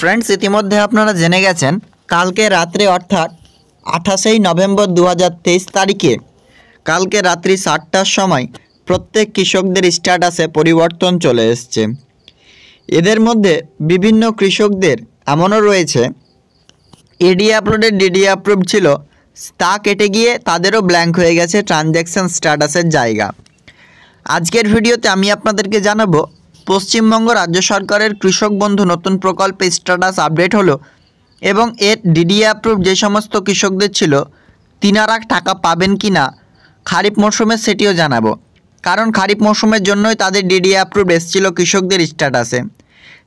Friends ইতিমধ্যে আপনারা জেনে গেছেন, কালকে রাত্রে অর্থাৎ আঠাশেই নভেম্বর দু হাজার তেইশ তারিখে, কালকে রাত্রি সাতটার সময় প্রত্যেক কৃষকদের স্ট্যাটাসে পরিবর্তন চলে এসছে। এদের মধ্যে বিভিন্ন কৃষকদের এমনও রয়েছে এডি আপলোডের ডিডি অ্যাপ্রুভ ছিল, তা কেটে গিয়ে তাদেরও ব্ল্যাঙ্ক হয়ে গেছে ট্রানজ্যাকশান স্ট্যাটাসের জায়গা। আজকের ভিডিওতে আমি আপনাদেরকে জানাব পশ্চিমবঙ্গ রাজ্য সরকারের কৃষক বন্ধু নতুন প্রকল্পে স্ট্যাটাস আপডেট হলো এবং এর ডিডি অ্যাপ্রুভ যে সমস্ত কৃষকদের ছিল, তিনারা টাকা পাবেন কি না, খারিফ মরশুমে সেটিও জানাব। কারণ খারিফ মরশুমের জন্যই তাদের ডিডি অ্যাপ্রুভ এসেছিল কৃষকদের স্ট্যাটাসে।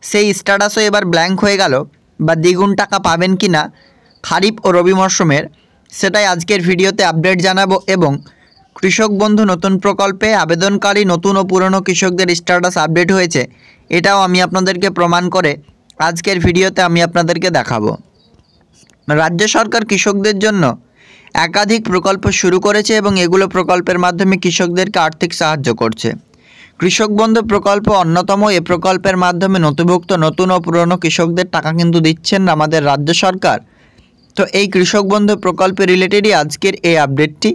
সেই স্ট্যাটাসও এবার ব্ল্যাঙ্ক হয়ে গেল, বা দ্বিগুণ টাকা পাবেন কি না, খারিফ ও রবি মরশুমের, সেটাই আজকের ভিডিওতে আপডেট জানাব এবং কৃষক বন্ধু নতুন প্রকল্পে আবেদনকারী নতুন ও পুরনো কৃষকদের স্ট্যাটাস আপডেট হয়েছে। এটাও আমি আপনাদেরকে প্রমাণ করে আজকের ভিডিওতে আমি আপনাদেরকে দেখাবো। রাজ্য সরকার কৃষকদের জন্য একাধিক প্রকল্প শুরু করেছে এবং এগুলো প্রকল্পের মাধ্যমে কৃষকদেরকে আর্থিক সাহায্য করছে। কৃষক বন্ধু প্রকল্প অন্যতম। এ প্রকল্পের মাধ্যমে নথিভুক্ত নতুন ও পুরনো কৃষকদের টাকা কিন্তু দিচ্ছেন আমাদের রাজ্য সরকার। তো এই কৃষক বন্ধু প্রকল্পে রিলেটেডই আজকের এই আপডেটটি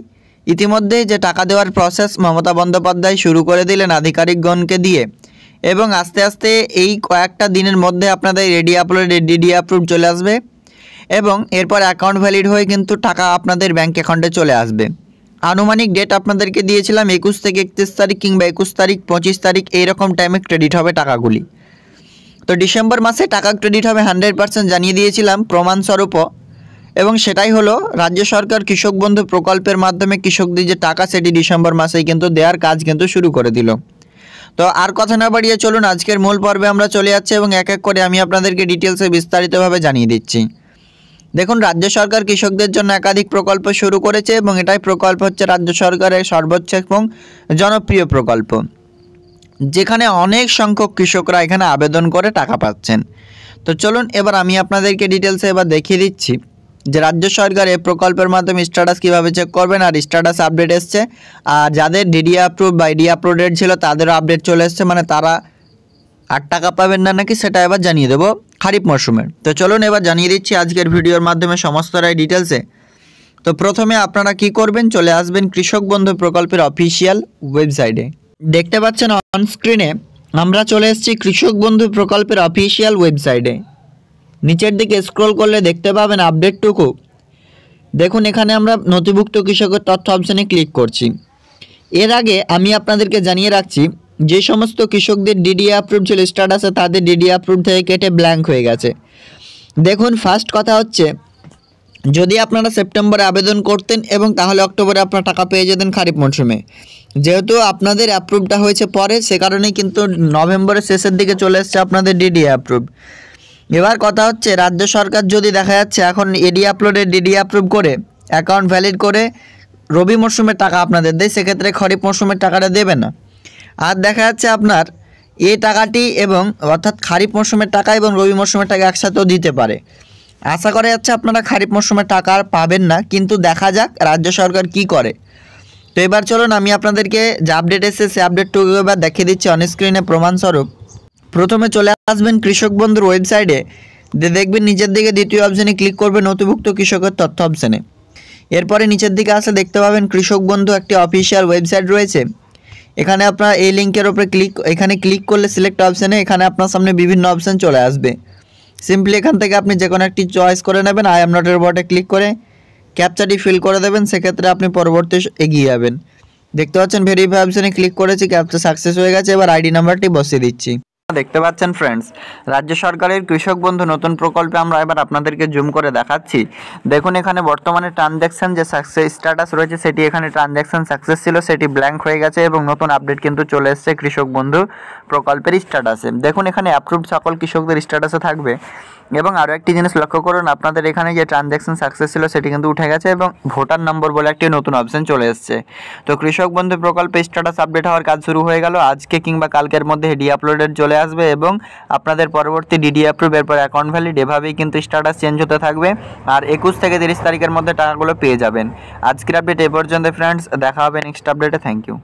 ইতিমধ্যে যে টাকা দেওয়ার প্রসেস মমতা বন্দ্যোপাধ্যায় শুরু করে দিলেন আধিকারিকগণকে দিয়ে। এবং আস্তে আস্তে এই কয়েকটা দিনের মধ্যে আপনাদের রেডি আপলোড ডিডি অ্যাপ্রুভ চলে আসবে। এবং এরপর অ্যাকাউন্ট ভ্যালিড হয়ে কিন্তু টাকা আপনাদের ব্যাঙ্ক অ্যাকাউন্টে চলে আসবে। আনুমানিক ডেট আপনাদেরকে দিয়েছিলাম একুশ থেকে একত্রিশ তারিখ কিংবা একুশ তারিখ, পঁচিশ তারিখ, এইরকম টাইমে ক্রেডিট হবে টাকাগুলি। তো ডিসেম্বর মাসে টাকা ক্রেডিট হবে হান্ড্রেড পার্সেন্ট জানিয়ে দিয়েছিলাম। প্রমাণস্বরূপও এবং সেটাই হলো, রাজ্য সরকার কৃষক বন্ধু প্রকল্পের মাধ্যমে কৃষকদের যে টাকা সেটি ডিসেম্বর মাসেই কিন্তু দেওয়ার কাজ কিন্তু শুরু করে দিল। তো আর কথা না বাড়িয়ে চলুন, আজকের মূল পর্বে আমরা চলে যাচ্ছি এবং এক এক করে আমি আপনাদেরকে ডিটেলসে বিস্তারিতভাবে জানিয়ে দিচ্ছি। দেখুন, রাজ্য সরকার কৃষকদের জন্য একাধিক প্রকল্প শুরু করেছে এবং এটাই প্রকল্প হচ্ছে রাজ্য সরকারের সর্বোচ্চ এবং জনপ্রিয় প্রকল্প। যেখানে অনেক সংখ্যক কৃষকরা এখানে আবেদন করে টাকা পাচ্ছেন। তো চলুন, এবার আমি আপনাদেরকে ডিটেলসে এবার দেখিয়ে দিচ্ছি। যে রাজ্য সরকার এই প্রকল্পের মাধ্যমে স্ট্যাটাস কীভাবে চেক করবেন আর স্ট্যাটাস আপডেট এসছে। আর যাদের ডিডি অ্যাপ্রুভ বা ইডি আপলোডেড ছিল, তাদেরও আপডেট চলে এসছে মানে তারা আট টাকা পাবেন না নাকি সেটা এবার জানিয়ে দেবো খারিফ মরশুমের তো চলুন এবার জানিয়ে দিচ্ছি আজকের ভিডিওর মাধ্যমে সমস্তটাই ডিটেলসে তো প্রথমে আপনারা কি করবেন, চলে আসবেন কৃষক বন্ধু প্রকল্পের অফিসিয়াল ওয়েবসাইটে দেখতে পাচ্ছেন অন স্ক্রিনে আমরা চলে এসেছি কৃষক বন্ধু প্রকল্পের অফিসিয়াল ওয়েবসাইটে নিচের দিকে স্ক্রল করলে দেখতে পাবেন আপডেটটুকু দেখুন, এখানে আমরা নথিভুক্ত কৃষকের তথ্য অপশানে ক্লিক করছি। এর আগে আমি আপনাদেরকে জানিয়ে রাখছি, যে সমস্ত কৃষকদের ডিডি অ্যাপ্রুভ ছিল স্ট্যাটাসে তাদের ডিডি অ্যাপ্রুভ থেকে কেটে ব্ল্যাঙ্ক হয়ে গেছে। দেখুন ফার্স্ট কথা হচ্ছে, যদি আপনারা সেপ্টেম্বরে আবেদন করতেন এবং তাহলে অক্টোবরে আপনারা টাকা পেয়ে যেতেন খারিফ মরশুমে। যেহেতু আপনাদের অ্যাপ্রুভটা হয়েছে পরে, সে কারণেই কিন্তু নভেম্বরের শেষের দিকে চলে এসছে আপনাদের ডিডি অ্যাপ্রুভ এবার কথা হচ্ছে, রাজ্য সরকার যদি দেখা যাচ্ছে এখন এডি আপলোডে ডিডি অ্যাপ্রুভ করে অ্যাকাউন্ট ভ্যালিড করে রবি মরশুমের টাকা আপনাদের দেয়, সেক্ষেত্রে খরিফ মরশুমের টাকাটা দেবে না। আর দেখা যাচ্ছে আপনার এই টাকাটি এবং অর্থাৎ খারিফ মরশুমের টাকা এবং রবি মরশুমের টাকা একসাথেও দিতে পারে। আশা করা যাচ্ছে আপনারা খারিফ মরশুমের টাকা আর পাবেন না, কিন্তু দেখা যাক রাজ্য সরকার কি করে। তো এবার চলুন, আমি আপনাদেরকে যে আপডেট এসেছে সে আপডেটটুকু এবার দেখিয়ে দিচ্ছি অনস্ক্রিনে প্রমাণস্বরূপ প্রথমে চলে আসবেন কৃষক বন্ধুর ওয়েবসাইটে। দেখবেন নিচের দিকে দ্বিতীয় অপশানে ক্লিক করবেন নথিভুক্ত কৃষকের তথ্য অপশানে এরপরে নিচের দিকে আসলে দেখতে পাবেন কৃষক বন্ধু একটি অফিসিয়াল ওয়েবসাইট রয়েছে। এখানে আপনার এই লিঙ্কের ওপরে ক্লিক এখানে ক্লিক করলে সিলেক্ট অপশানে এখানে আপনার সামনে বিভিন্ন অপশান চলে আসবে। সিম্পলি এখান থেকে আপনি যে কোনো একটি চয়েস করে নেবেন আই এম নটের বটে ক্লিক করে ক্যাপচাটি ফিল করে দেবেন, সেক্ষেত্রে আপনি পরবর্তী এগিয়ে যাবেন। দেখতে পাচ্ছেন ভেরিফাই অপশানে ক্লিক করেছি ক্যাপচা সাকসেস হয়ে গেছে, এবার আইডি নাম্বারটি বসিয়ে দিচ্ছি। দেখতে পাচ্ছেন ফ্রেন্ডস রাজ্য সরকারের কৃষক বন্ধু নতুন প্রকল্পে আমরা এবার আপনাদেরকে জুম করে দেখাচ্ছি। দেখুন, এখানে বর্তমানে ট্রানজ্যাকশন যে সাকসেস স্ট্যাটাস রয়েছে, সেটি এখানে ট্রানজ্যাকশন সাকসেস ছিল, সেটি ব্ল্যাঙ্ক হয়ে গেছে এবং নতুন আপডেট কিন্তু চলে এসছে কৃষক বন্ধু প্রকল্পের স্ট্যাটাসে দেখুন, এখানে অ্যাপ্রুভড সকল কৃষকদের স্ট্যাটাসে থাকবে। এবং আরও একটি জিনিস লক্ষ্য করুন, আপনাদের এখানে যে ট্রানজ্যাকশন সাকসেস ছিল, সেটি কিন্তু উঠে গেছে এবং ভোটার নম্বর বলে একটি নতুন অপশন চলে এসছে। তো কৃষক বন্ধু প্রকল্পে স্ট্যাটাস আপডেট হওয়ার কাজ শুরু হয়ে গেল। আজকে কিংবা কালকের মধ্যে ডি আপলোডেড চলে আসবে এবং আপনাদের পরবর্তী ডিডি অ্যাপ্রুভ এরপর অ্যাকাউন্ট ভ্যালিড এভাবেই কিন্তু স্ট্যাটাস চেঞ্জ হতে থাকবে। আর একুশ থেকে তিরিশ তারিখের মধ্যে টাকাগুলো পেয়ে যাবেন। আজকের আপডেট এ পর্যন্ত ফ্রেন্ডস দেখা হবে নেক্সট আপডেটে থ্যাংক ইউ